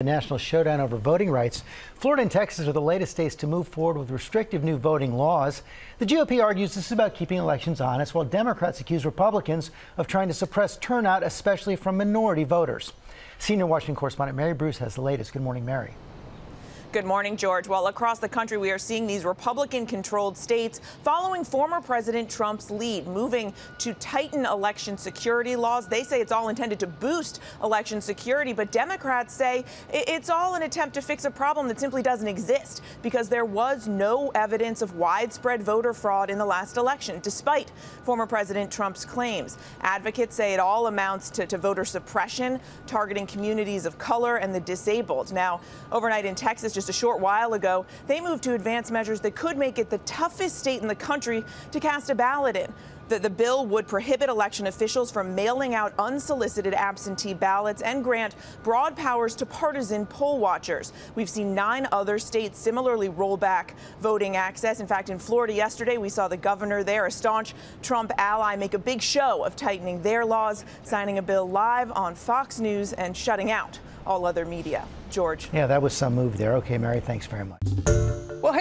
The national showdown over voting rights. Florida and Texas are the latest states to move forward with restrictive new voting laws. The GOP argues this is about keeping elections honest, while Democrats accuse Republicans of trying to suppress turnout, especially from minority voters. Senior Washington correspondent Mary Bruce has the latest. Good morning, Mary. Good morning, George. Well, across the country, we are seeing these Republican controlled states following former President Trump's lead, moving to tighten election security laws. They say it's all intended to boost election security, but Democrats say it's all an attempt to fix a problem that simply doesn't exist because there was no evidence of widespread voter fraud in the last election, despite former President Trump's claims. Advocates say it all amounts to, to voter suppression, targeting communities of color and the disabled. Now, overnight in Texas, just a short while ago, they moved to advance measures that could make it the toughest state in the country to cast a ballot in. The, the, bill would prohibit election officials from mailing out unsolicited absentee ballots and grant broad powers to partisan poll watchers. We've seen nine other states similarly roll back voting access. In fact, in Florida yesterday, we saw the governor there, a staunch Trump ally, make a big show of tightening their laws, signing a bill live on Fox News and shutting out all other media. George. Yeah, that was some move there. Okay, Mary, thanks very much.